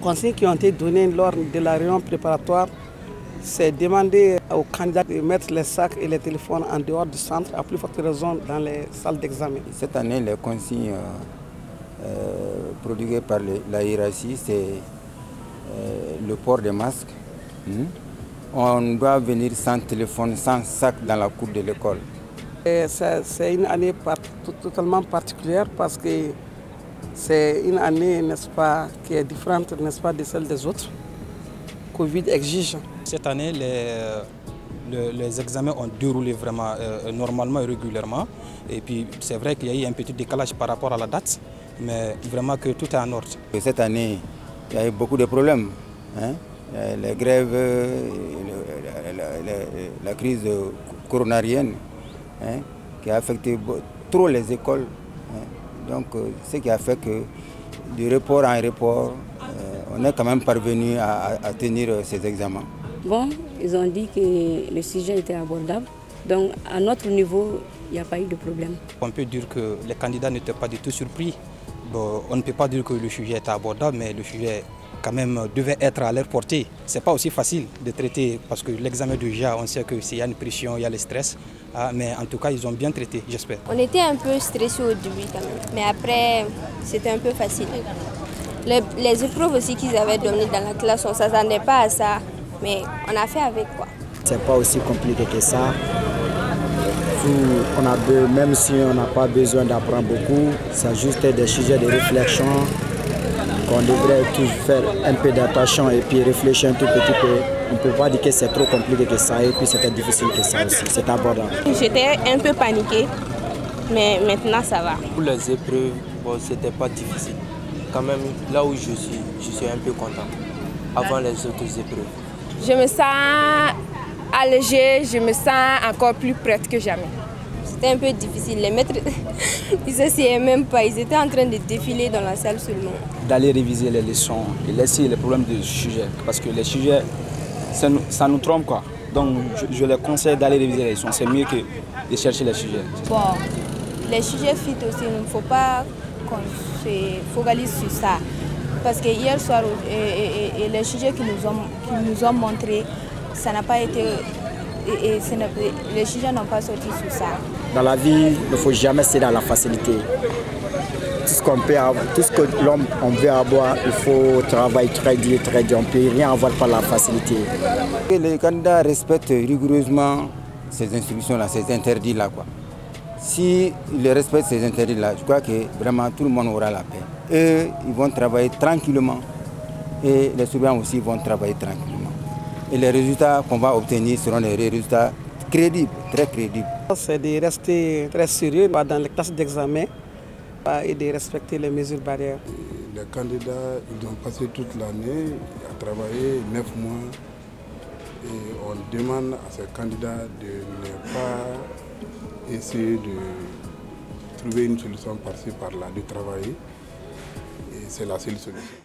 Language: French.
conseils qui ont été donnés lors de la réunion préparatoire, c'est demander aux candidats de mettre les sacs et les téléphones en dehors du centre, à plus forte raison dans les salles d'examen. Cette année, les consignes euh, produites par la hiérarchie, c'est euh, le port des masques. Hmm. On doit venir sans téléphone, sans sac dans la cour de l'école. C'est une année totalement particulière parce que c'est une année, n'est-ce pas, qui est différente, n'est-ce pas, de celle des autres. Covid exige. Cette année, les, les examens ont déroulé vraiment euh, normalement et régulièrement. Et puis, c'est vrai qu'il y a eu un petit décalage par rapport à la date, mais vraiment que tout est en ordre. Cette année, il y a eu beaucoup de problèmes. Hein. Les grèves, la, crise coronarienne hein, qui a affecté trop les écoles. Hein. Donc, ce qui a fait que du report en report, on est quand même parvenu à, tenir ces examens. Bon, ils ont dit que le sujet était abordable. Donc, à notre niveau, il n'y a pas eu de problème. On peut dire que les candidats n'étaient pas du tout surpris. Bon, on ne peut pas dire que le sujet était abordable, mais le sujet quand même devait être à leur portée. Ce n'est pas aussi facile de traiter parce que l'examen de JA, on sait qu'il y a une pression, il y a le stress. Ah, mais en tout cas, ils ont bien traité, j'espère. On était un peu stressés au début quand même, mais après, c'était un peu facile. Les, épreuves aussi qu'ils avaient données dans la classe, on ne s'attendait pas à ça, mais on a fait avec quoi. C'est pas aussi compliqué que ça. On a même si on n'a pas besoin d'apprendre beaucoup, c'est juste des sujets de réflexion qu'on devrait tous faire un peu d'attention et puis réfléchir un tout petit peu. On ne peut pas dire que c'est trop compliqué que ça et puis c'était difficile que ça aussi. C'est abordable. J'étais un peu paniquée, mais maintenant ça va. Pour les épreuves, bon, c'était pas difficile. Quand même, là où je suis, je suis un peu content avant les autres épreuves. Je me sens allégée, je me sens encore plus prête que jamais. C'était un peu difficile. Les maîtres, ils s'essayaient même pas. Ils étaient en train de défiler dans la salle seulement. D'aller réviser les leçons et laisser les problèmes du sujet. Parce que les sujets, ça nous, ça nous trompe quoi. Donc je, les conseille d'aller réviser les leçons. C'est mieux que de chercher les sujets. Bon, les sujets fit aussi, il ne faut pas qu'on se focalise sur ça. Parce que hier soir, et, les sujets qu'ils nous, ont, nous ont montrés, ça n'a pas été et, les sujets n'ont pas sorti sur ça. Dans la vie, il ne faut jamais céder à la facilité. Tout ce qu'on peut tout ce que l'homme veut avoir, il faut travailler très dur, très dur. On ne peut rien avoir par la facilité. Les candidats respectent rigoureusement ces instructions-là, ces interdits-là. S'ils respectent ces interdits-là, je crois que vraiment tout le monde aura la paix. Eux, ils vont travailler tranquillement et les surveillants aussi vont travailler tranquillement. Et les résultats qu'on va obtenir seront des résultats crédibles, très crédibles. C'est de rester très sérieux dans les classes d'examen et de respecter les mesures barrières. Les candidats ils ont passé toute l'année à travailler, neuf mois. Et on demande à ces candidats de ne pas essayer de trouver une solution par-ci, par-là, de travailler. Et c'est la seule solution.